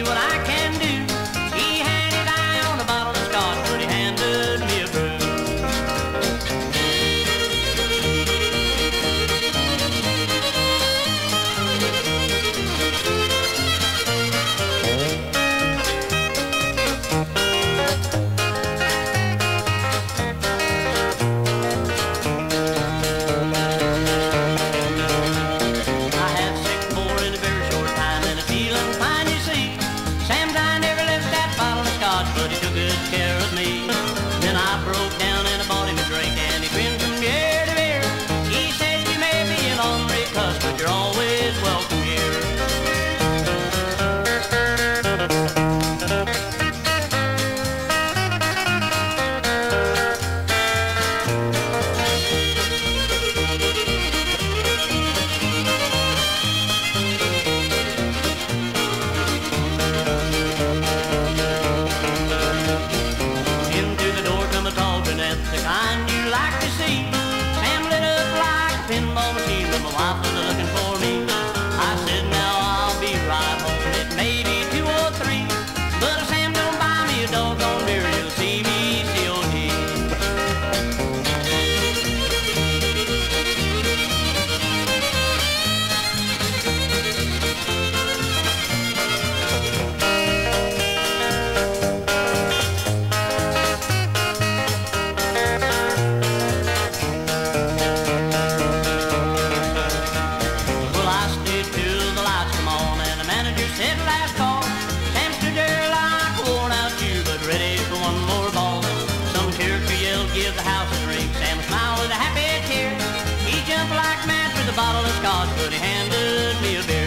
what I can. but he took good care of me. Then I broke down. pinball machine, but my wife was looking for me. I said, now I'll be right home. It may be said last call. There like worn out shoe, but ready for one more ball. Some character yelled, give the house a drink. Sam smiled with a happy tear. He jumped like mad for the bottle of scotch, but he handed me a beer.